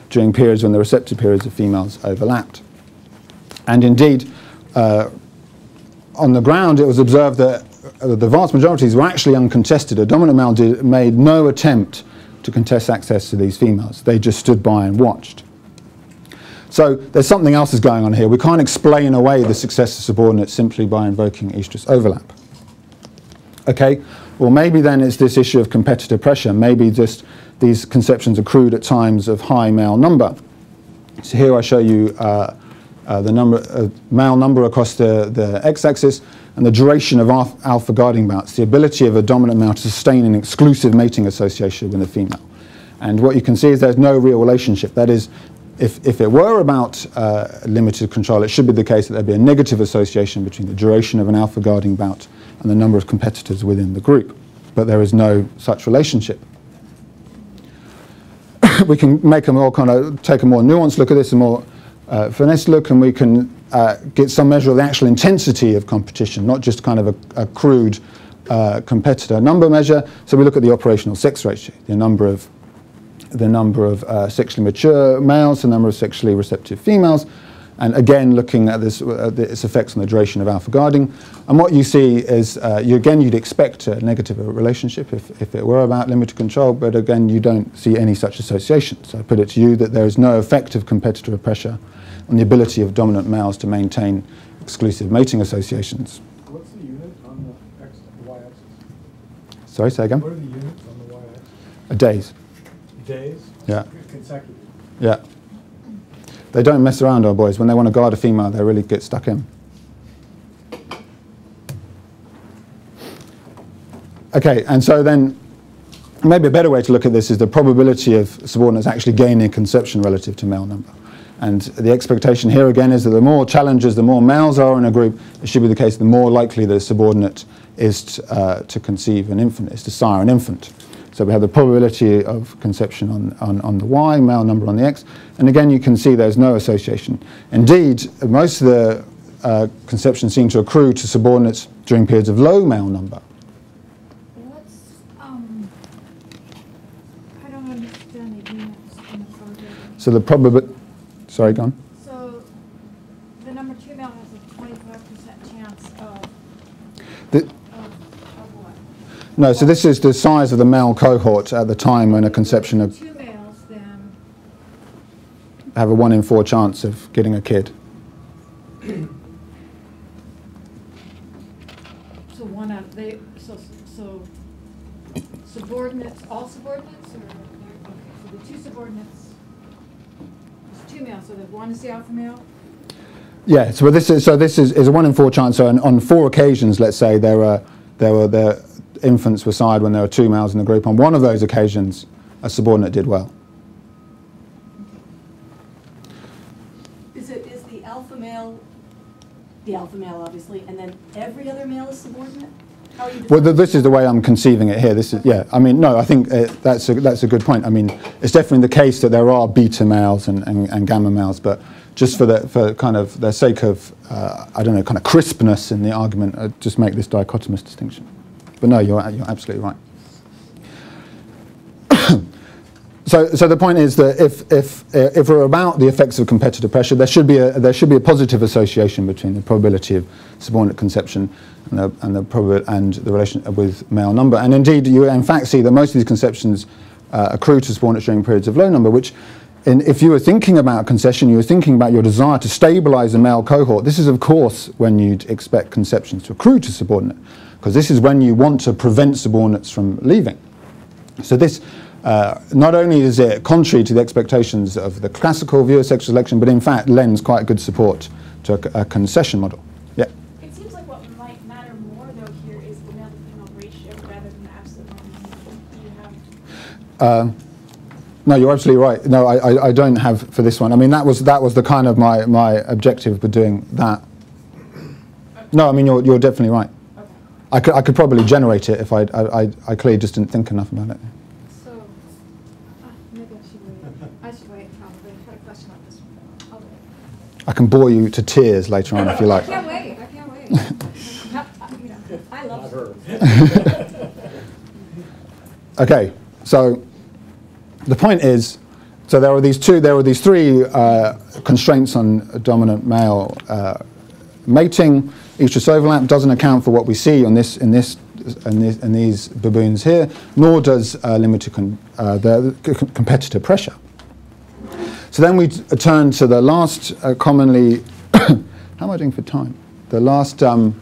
during periods when the receptive periods of females overlapped. And indeed, uh, on the ground, it was observed that uh, the vast majorities were actually uncontested. A dominant male did, made no attempt to contest access to these females. They just stood by and watched. So there's something else is going on here. We can't explain away the success of subordinates simply by invoking estrus overlap. Okay, well maybe then it's this issue of competitor pressure. Maybe just these conceptions accrued at times of high male number. So here I show you uh, uh, the number, uh, male number across the, the x-axis and the duration of alpha, alpha guarding bouts, the ability of a dominant male to sustain an exclusive mating association with a female. And what you can see is there's no real relationship. That is, if, if it were about uh, limited control, it should be the case that there'd be a negative association between the duration of an alpha guarding bout and the number of competitors within the group. But there is no such relationship. we can make a more kind of take a more nuanced look at this, a more uh, finesse look, and we can uh, get some measure of the actual intensity of competition, not just kind of a, a crude uh, competitor number measure. So we look at the operational sex ratio, the number of the number of uh, sexually mature males, the number of sexually receptive females, and again looking at this, uh, its effects on the duration of alpha guarding. And what you see is, uh, you, again, you'd expect a negative relationship if, if it were about limited control, but again, you don't see any such association. So I put it to you that there is no effective competitive pressure on the ability of dominant males to maintain exclusive mating associations. What's the unit on the X, Y-axis? Sorry, say again? What are the units on the Y-axis? Days. Days? Yeah. Consecutive. Yeah. They don't mess around, our boys. When they want to guard a female, they really get stuck in. Okay, and so then maybe a better way to look at this is the probability of subordinates actually gaining conception relative to male number. And the expectation here again is that the more challengers, the more males are in a group, it should be the case the more likely the subordinate is uh, to conceive an infant, is to sire an infant. So we have the probability of conception on, on, on the Y, male number on the X. And again, you can see there's no association. Indeed, most of the uh, conceptions seem to accrue to subordinates during periods of low male number. So the probability sorry, go. So the number two male has a twenty-five percent chance of, The, of, of what? no, so this is the size of the male cohort at the time when a conception of, Two males, then, have a one in four chance of getting a kid. so one out, they, so, so subordinates, all subordinates, or, okay, so the two subordinates, it's two males, so the one is the alpha male? Yeah, so this is so this is, is a one in four chance. So on, on four occasions, let's say there were there were the infants were side when there were two males in the group. On one of those occasions, a subordinate did well. Is it, is the alpha male, the alpha male obviously, and then every other male is subordinate? Well, th- this is the way I'm conceiving it here. This is yeah. I mean, no, I think uh, that's a, that's a good point. I mean, it's definitely the case that there are beta males and, and, and gamma males, but just for the for kind of the sake of uh, I don't know, kind of crispness in the argument, uh, just make this dichotomous distinction. But no, you're you're absolutely right. So, so the point is that if, if, uh, if we're about the effects of competitive pressure, there should, be a, there should be a positive association between the probability of subordinate conception and the, and the, probabil- and the relation with male number. And indeed, you in fact see that most of these conceptions uh, accrue to subordinates during periods of low number, which in, if you were thinking about concession, you were thinking about your desire to stabilize a male cohort. This is, of course, when you'd expect conceptions to accrue to subordinate, because this is when you want to prevent subordinates from leaving. So this, uh, not only is it contrary to the expectations of the classical view of sexual selection, but in fact lends quite good support to a, a concession model. Have? No, you're absolutely right. No, I, I, I don't have for this one. I mean, that was that was the kind of my, my objective for doing that. No, I mean you're you're definitely right. Okay. I could I could probably generate it if I I, I, I clearly just didn't think enough about it. So, uh, maybe I should wait, I should wait probably, I had a question on this one. I'll wait. I can bore you to tears later on if you I like. can't wait, I can't wait. I- you know, I love Not her. Okay, so the point is, so there are these two, there are these three uh, constraints on dominant male uh, mating. Estrus overlap doesn't account for what we see on this in this in, this, these baboons here, nor does uh, limited con, uh, the competitor pressure. So then we turn to the last uh, commonly. how am I doing for time? The last. Um,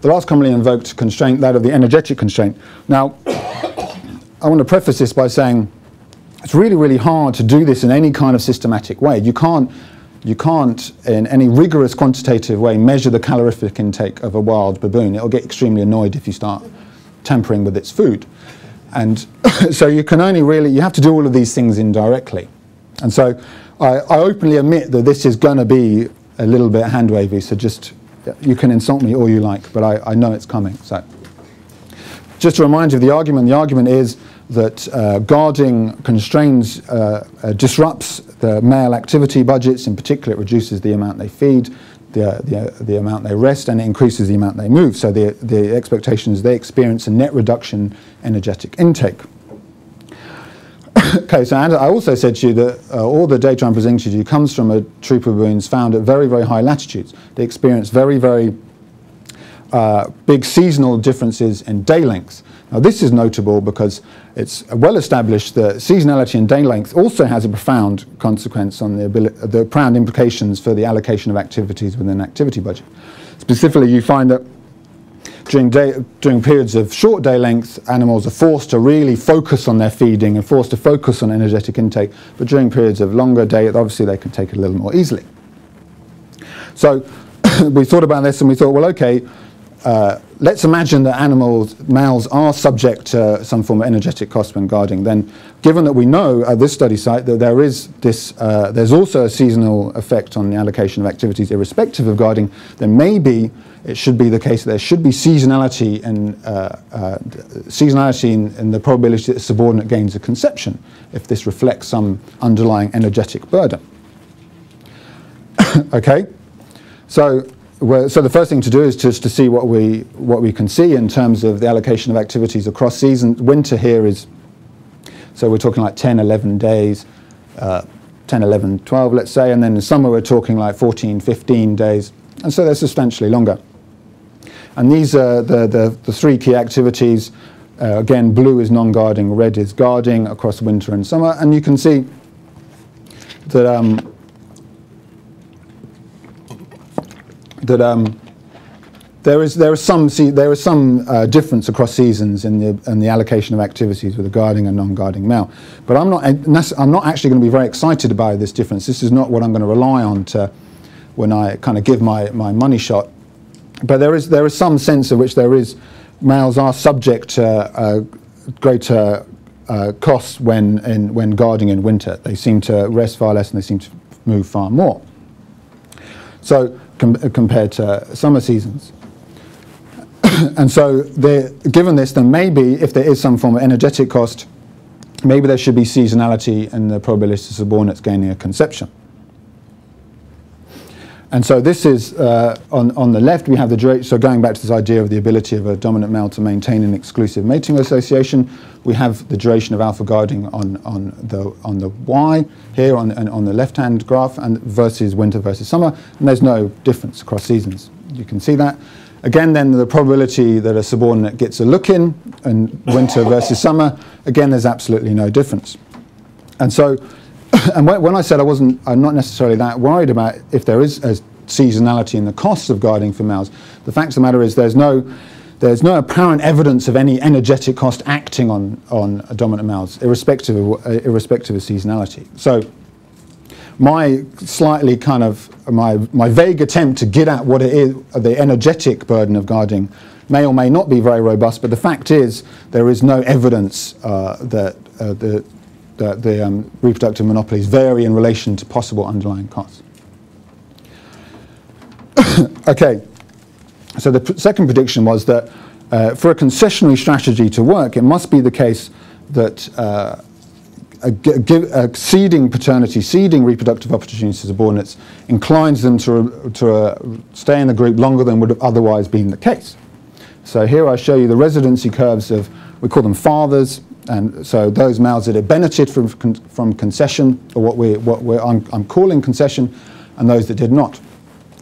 the last commonly invoked constraint, that of the energetic constraint. Now, I want to preface this by saying it's really, really hard to do this in any kind of systematic way. You can't, you can't, in any rigorous quantitative way, measure the calorific intake of a wild baboon. It'll get extremely annoyed if you start tampering with its food. And so you can only really, you have to do all of these things indirectly. And so I, I openly admit that this is going to be a little bit hand wavy, so just, you can insult me all you like, but I, I know it's coming. So. Just to remind you of the argument, the argument is that uh, guarding constrains, uh, uh, disrupts the male activity budgets. In particular, it reduces the amount they feed, the, the, the amount they rest, and it increases the amount they move. So the, the expectation is they experience a net reduction energetic intake. okay, so and I also said to you that uh, all the data I'm presenting to you comes from a troop of baboons found at very, very high latitudes. They experience very, very uh, big seasonal differences in day lengths. Now, this is notable because it's well established that seasonality in day length also has a profound consequence on the, ability, the profound implications for the allocation of activities within an activity budget. Specifically, you find that during, day, during periods of short day length, animals are forced to really focus on their feeding and forced to focus on energetic intake. But during periods of longer day, obviously they can take it a little more easily. So we thought about this and we thought, well, okay, uh, let's imagine that animals, males are subject to some form of energetic cost when guarding. Then, given that we know at this study site that there is this, uh, there's also a seasonal effect on the allocation of activities irrespective of guarding, then maybe it should be the case that there should be seasonality in, uh, uh, seasonality in, in the probability that subordinate gains a conception if this reflects some underlying energetic burden. okay, so so the first thing to do is just to see what we what we can see in terms of the allocation of activities across seasons. Winter here is so we're talking like 10, 11 days. Uh, 10, 11, 12, let's say, and then in summer we're talking like 14, 15 days, and so they're substantially longer. And these are the, the, the three key activities. Uh, again, blue is non-guarding, red is guarding across winter and summer, and you can see that um, that um, there is there is some there is some uh, difference across seasons in the in the allocation of activities with a guarding and non-guarding male. But I'm not I'm not actually going to be very excited about this difference. This is not what I'm going to rely on to when I kind of give my, my money shot. But there is there is some sense in which there is males are subject to uh, greater uh, costs when in, when guarding in winter. They seem to rest far less and they seem to move far more. So com compared to summer seasons. and so given this, then maybe if there is some form of energetic cost, maybe there should be seasonality in the probability of subordinates gaining a conception. And so this is, uh, on, on the left, we have the duration, so going back to this idea of the ability of a dominant male to maintain an exclusive mating association, we have the duration of alpha guarding on, on, the, on the Y here on, on the left-hand graph and versus winter versus summer, and there's no difference across seasons. You can see that. Again, then the probability that a subordinate gets a look in in winter versus summer, again, there's absolutely no difference. And so and when I said I wasn't, I'm not necessarily that worried about if there is a seasonality in the costs of guarding for males. The fact of the matter is there's no, there's no apparent evidence of any energetic cost acting on, on dominant males, irrespective of, uh, irrespective of seasonality. So my slightly kind of, my, my vague attempt to get at what it is, the energetic burden of guarding may or may not be very robust, but the fact is there is no evidence uh, that uh, the that the um, reproductive monopolies vary in relation to possible underlying costs. okay, so the second prediction was that uh, for a concessionary strategy to work, it must be the case that uh, a, ceding paternity, ceding reproductive opportunities to subordinates inclines them to, to uh, stay in the group longer than would have otherwise been the case. So here I show you the residency curves of, we call them fathers, and so those males that have benefited from, from concession, or what, we, what we're, I'm, I'm calling concession, and those that did not.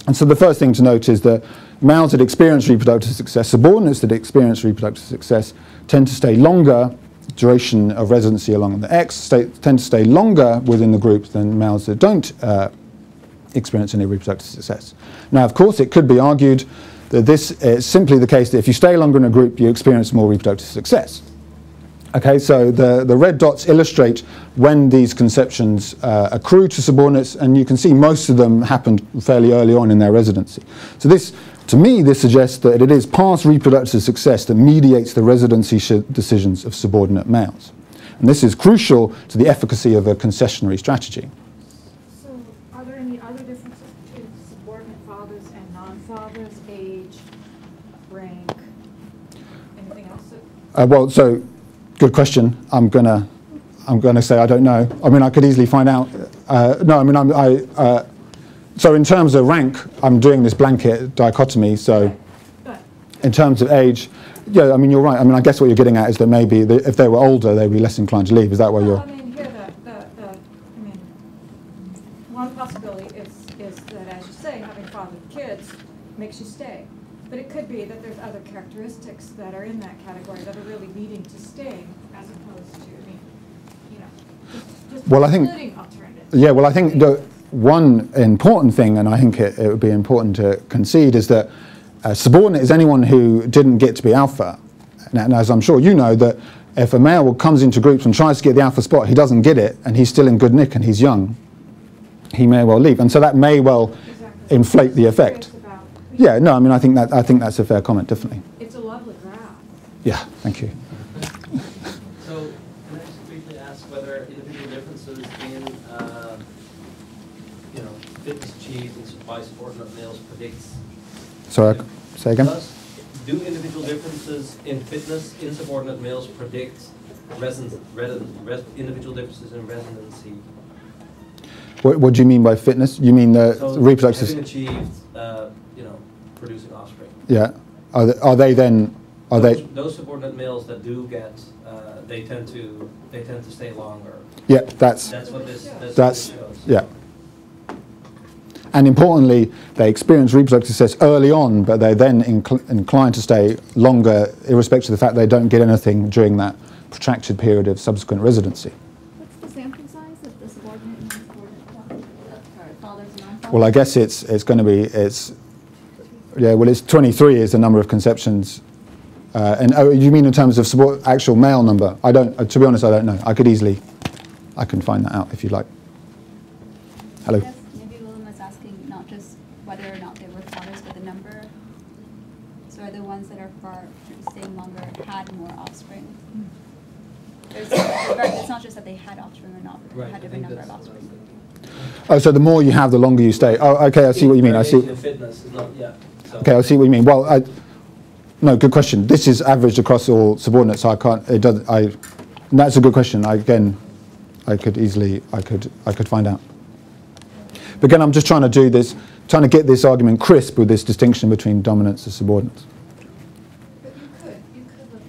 And so the first thing to note is that males that experience reproductive success, subordinates that experience reproductive success, tend to stay longer, duration of residency along the X, stay, tend to stay longer within the group than males that don't uh, experience any reproductive success. Now, of course, it could be argued that this is simply the case that if you stay longer in a group, you experience more reproductive success. Okay, so the, the red dots illustrate when these conceptions uh, accrue to subordinates, and you can see most of them happened fairly early on in their residency. So this, to me, this suggests that it is past reproductive success that mediates the residency decisions of subordinate males. And this is crucial to the efficacy of a concessionary strategy. So are there any other differences between subordinate fathers and non-fathers, age, rank, anything else? Uh, well, so Good question. I'm gonna, I'm gonna say I don't know. I mean, I could easily find out. Uh, no, I mean, I'm, I. Uh, so in terms of rank, I'm doing this blanket dichotomy. So, in terms of age, yeah, I mean, you're right. I mean, I guess what you're getting at is that maybe the, if they were older, they'd be less inclined to leave. Is that well, you're? I mean, here the, the, the, I mean, one possibility is is that, as you say, having fathered kids makes you stay. But it could be that there's other characteristics that are in that category that are really leading to staying as opposed to, I mean, you know, just, just well, I think, alternatives. Yeah, well, I think the one important thing, and I think it, it would be important to concede, is that uh, subordinate is anyone who didn't get to be alpha. And, and as I'm sure you know, that if a male comes into groups and tries to get the alpha spot, he doesn't get it, and he's still in good nick and he's young, he may well leave. And so that may well exactly. inflate the effect. Yeah, no, I mean, I think that I think that's a fair comment, definitely. It's a lovely graph. Yeah, thank you. So, can I just briefly ask whether individual differences in, uh, you know, fitness achieved in by subordinate males predicts? Sorry, say again. Does, do individual differences in fitness in subordinate males predict resident, resident, res, individual differences in residency? What, what do you mean by fitness? You mean the so reproductive? Having achieved uh, producing offspring. Yeah. Are they, are they then? Are those, they? Those subordinate males that do get, uh, they tend to they tend to stay longer. Yeah, that's. That's what this. That's. That's. What this Yeah. And importantly, they experience reproductive success early on, but they're then incl- inclined to stay longer, irrespective of the fact they don't get anything during that protracted period of subsequent residency. What's the sample size of the subordinate and non-subordinate Sorry, fathers and non-fathers? Well, I guess it's it's going to be it's yeah. Well, it's 23 is the number of conceptions. Uh, and oh, you mean in terms of support, actual male number? I don't. Uh, to be honest, I don't know. I could easily, I can find that out if you like. Hello. I guess maybe Willem was asking not just whether or not they were fathers, but the number. So are the ones that are far staying longer had more offspring? There's, it's not just that they had offspring or not, but they Right, had I different number of that's what I'm offspring. Oh, so the more you have, the longer you stay. Oh, okay. I see what you mean. I see. Fitness is not, yeah. Okay, I see what you mean. Well, I, no, good question. This is averaged across all subordinates, so I can't. It does. I. That's a good question. I, again, I could easily. I could. I could find out. But again, I'm just trying to do this, trying to get this argument crisp with this distinction between dominance and subordinates. But you could, you could look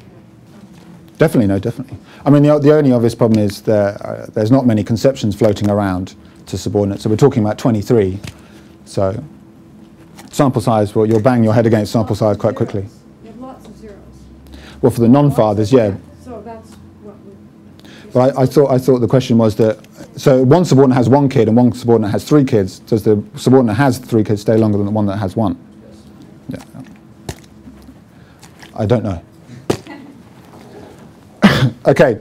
at, Definitely, no, definitely. I mean, the, the only obvious problem is there, uh, there's not many conceptions floating around to subordinates. So we're talking about 23. So sample size, well, you'll bang your head against sample size quite quickly. You have lots of zeros. Well, for the non-fathers, yeah. So that's what. But I, I thought I thought the question was that so one subordinate has one kid and one subordinate has three kids. Does the subordinate has three kids stay longer than the one that has one? Yes. Yeah. I don't know. okay.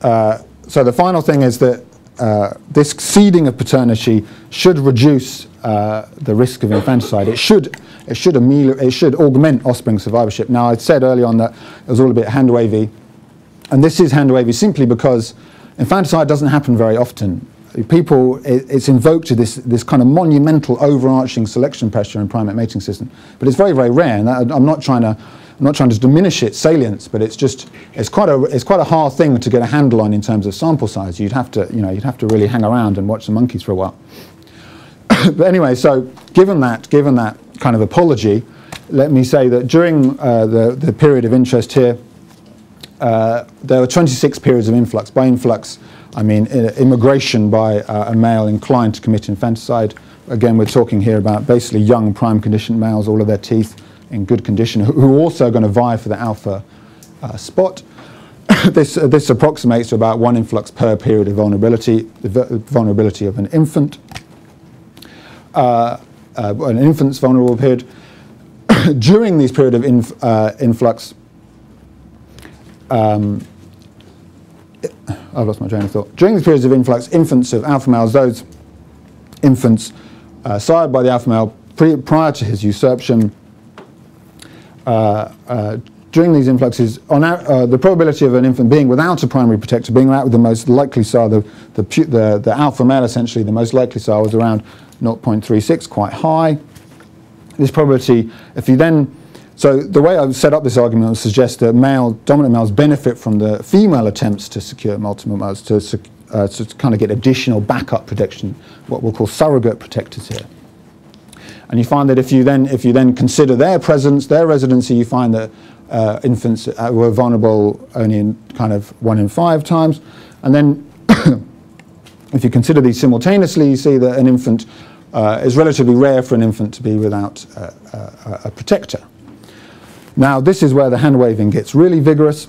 Uh, so the final thing is that uh, this ceding of paternity should reduce uh, the risk of infanticide. It should, it should it should augment offspring survivorship. Now, I said earlier on that it was all a bit hand wavy, and this is hand wavy simply because infanticide doesn't happen very often. People, it, it's invoked to this, this kind of monumental overarching selection pressure in primate mating system, but it's very, very rare. And I'm not trying to, I'm not trying to diminish its salience, but it's just, it's quite a, it's quite a hard thing to get a handle on in terms of sample size. You'd have to, you know, you'd have to really hang around and watch the monkeys for a while. but anyway, so given that, given that kind of apology, let me say that during uh, the, the period of interest here, uh, there were 26 periods of influx. By influx, I mean uh, immigration by uh, a male inclined to commit infanticide. Again, we're talking here about basically young prime conditioned males, all of their teeth in good condition, who, are also going to vie for the alpha uh, spot. this, this approximates to about one influx per period of vulnerability, the vulnerability of an infant. Uh, uh, an infant's vulnerable period. During these period of inf- uh, influx, um, I've lost my train of thought. During these periods of influx, infants of alpha males, those infants uh, sired by the alpha male prior to his usurpation, uh, uh, during these influxes, on the probability of an infant being without a primary protector, being out with the most likely sire, the, the, the, the alpha male essentially, the most likely sire was around 0.36, quite high. This probability, if you then, so the way I've set up this argument would suggest that male, dominant males benefit from the female attempts to secure multiple males, to, uh, to kind of get additional backup protection, what we'll call surrogate protectors here. And you find that if you then, if you then consider their presence, their residency, you find that uh, infants uh, were vulnerable only in kind of one in five times. And then if you consider these simultaneously, you see that an infant uh, is relatively rare for an infant to be without uh, a, a protector. Now, this is where the hand waving gets really vigorous.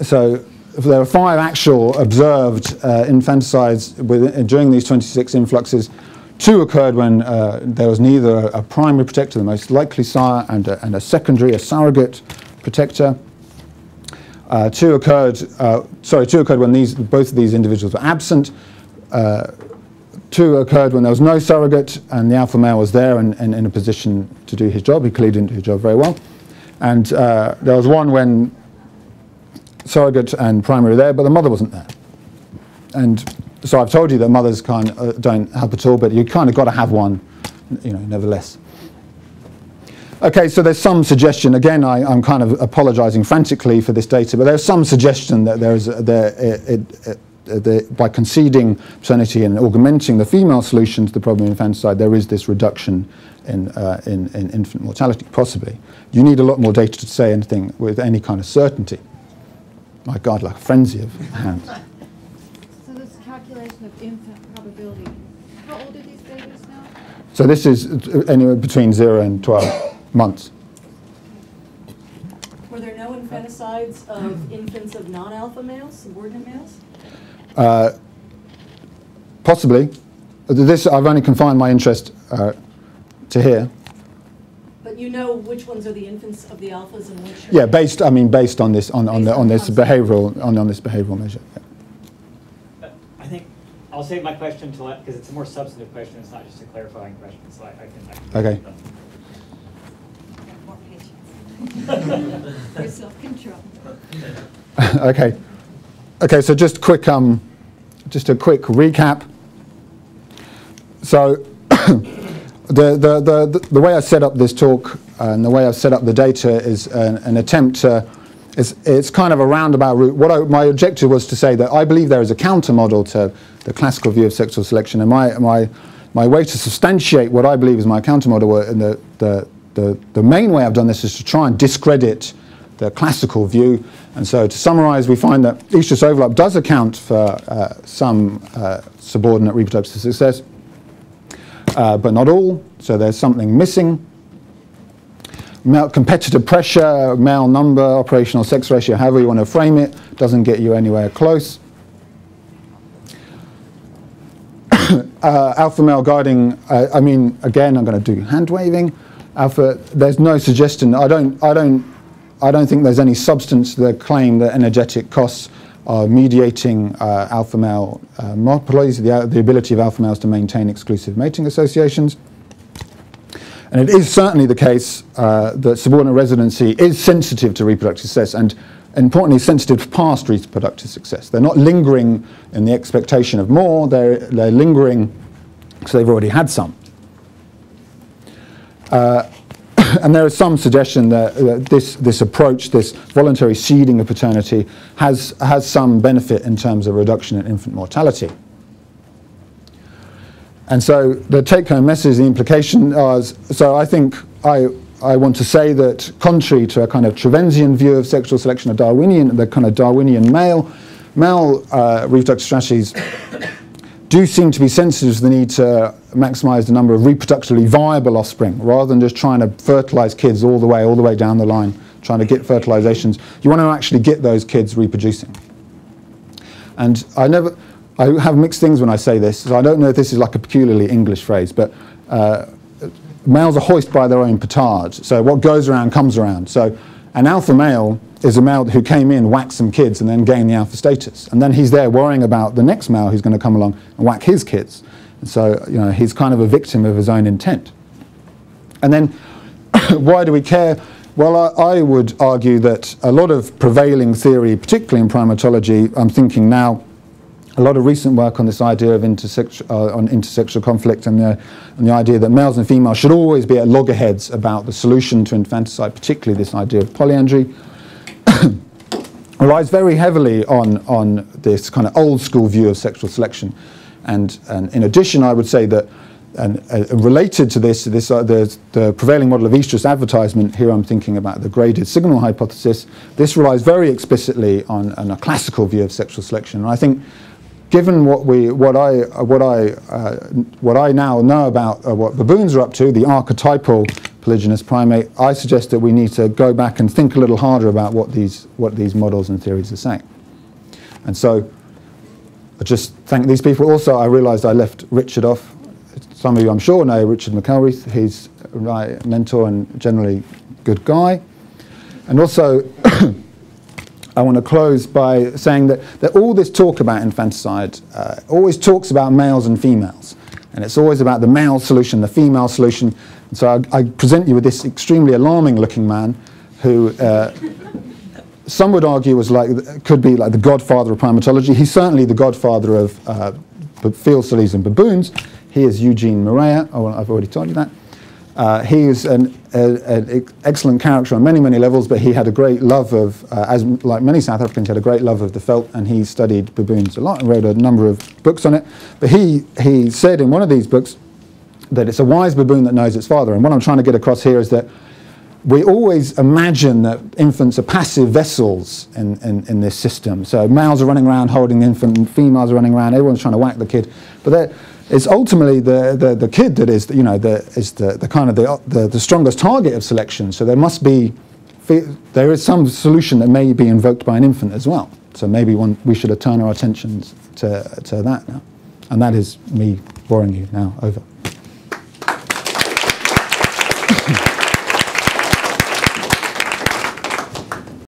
So, there are five actual observed uh, infanticides within, during these 26 influxes. Two occurred when uh, there was neither a, primary protector, the most likely sire, and a, and a secondary, a surrogate protector. Uh, two occurred, uh, sorry, two occurred when these, both of these individuals were absent. Uh, two occurred when there was no surrogate and the alpha male was there and, and in a position to do his job. He clearly didn't do his job very well. And uh, there was one when surrogate and primary were there, but the mother wasn't there. And so I've told you that mothers can't, uh, don't help at all, but you kind of got to have one, you know, nevertheless. Okay, so there's some suggestion. Again, I, I'm kind of apologising frantically for this data, but there's some suggestion that there is a, there, it, it, the, by conceding paternity and augmenting the female solution to the problem of infanticide, there is this reduction in, uh, in, in infant mortality, possibly. You need a lot more data to say anything with any kind of certainty. My God, like a frenzy of hands. So this calculation of infant probability. How old are these babies now? So this is uh, anywhere between 0 and 12 months. Were there no infanticides of infants of non-alpha males, subordinate males? Uh, possibly. This, I've only confined my interest uh, to here. But you know which ones are the infants of the alphas and which are... Yeah, based, I mean, based on this, on, on, the, on on this concept. behavioral, on, on this behavioral measure. yeah. I think, I'll save my question till, because it's a more substantive question, it's not just a clarifying question, so I I can. I can- Okay. More patience. For self-control. okay. Okay, so just quick, um, just a quick recap. So the, the, the, the way I set up this talk uh, and the way I've set up the data is an, an attempt to, it's, it's kind of a roundabout route. What I, my objective was to say that I believe there is a counter model to the classical view of sexual selection, and my, my, my way to substantiate what I believe is my counter model, and the, the, the, the main way I've done this is to try and discredit the classical view. And so to summarize, we find that estrus overlap does account for uh, some uh, subordinate reproductive success, uh, but not all. So there's something missing. Male competitive pressure, male number, operational sex ratio, however you want to frame it, doesn't get you anywhere close. uh, alpha male guiding, uh, I mean, again, I'm going to do hand waving. Alpha, there's no suggestion. I don't, I don't, I don't think there's any substance to the claim that energetic costs are mediating uh, alpha male uh, monopolies, the, the ability of alpha males to maintain exclusive mating associations. And it is certainly the case uh, that subordinate residency is sensitive to reproductive success and importantly sensitive to past reproductive success. They're not lingering in the expectation of more, they're, they're lingering because they've already had some. Uh, and there is some suggestion that, that this, this approach, this voluntary ceding of paternity, has, has some benefit in terms of reduction in infant mortality. And so the take-home message, the implication is, so I think I, I want to say that contrary to a kind of Triversian view of sexual selection, a Darwinian, the kind of Darwinian male, male uh, reproductive strategies do seem to be sensitive to the need to maximize the number of reproductively viable offspring rather than just trying to fertilize kids all the way, all the way down the line, trying to get fertilizations. You want to actually get those kids reproducing. And I never, I have mixed things when I say this. So I don't know if this is like a peculiarly English phrase, but uh, males are hoist by their own petard. So what goes around comes around. So an alpha male is a male who came in, whacked some kids, and then gained the alpha status. And then he's there worrying about the next male who's going to come along and whack his kids. So you know, he's kind of a victim of his own intent. And then why do we care? Well, I, I would argue that a lot of prevailing theory, particularly in primatology, I'm thinking now, a lot of recent work on this idea of intersex, uh, on intersexual conflict and the, and the idea that males and females should always be at loggerheads about the solution to infanticide, particularly this idea of polyandry, relies very heavily on, on this kind of old school view of sexual selection. And, and in addition, I would say that and uh, related to this, this uh, the, the prevailing model of estrus advertisement, here I'm thinking about the graded signal hypothesis, this relies very explicitly on, on a classical view of sexual selection. And I think given what, we, what, I, what, I, uh, what I now know about uh, what baboons are up to, the archetypal polygynous primate, I suggest that we need to go back and think a little harder about what these, what these models and theories are saying. And so I just thank these people. Also, I realized I left Richard off. Some of you, I'm sure, know Richard McElreath. He's my mentor and generally good guy. And also, I want to close by saying that, that all this talk about infanticide uh, always talks about males and females. And it's always about the male solution, the female solution. And so I, I present you with this extremely alarming looking man who uh, some would argue was like, could be like the godfather of primatology. He's certainly the godfather of uh, field studies and baboons. He is Eugene Marais. Oh, I've already told you that. Uh, he is an, an, excellent character on many, many levels, but he had a great love of, uh, as like many South Africans, had a great love of the veld, and he studied baboons a lot and wrote a number of books on it. But he, he said in one of these books that it's a wise baboon that knows its father. And what I'm trying to get across here is that we always imagine that infants are passive vessels in, in, in this system. So males are running around holding the infant, and females are running around. Everyone's trying to whack the kid, but it's ultimately the, the, the kid that is, you know, the, is the, the kind of the, the, the strongest target of selection. So there must be, there is some solution that may be invoked by an infant as well. So maybe one, we should turn our attentions to, to that now. And that is me boring you now over.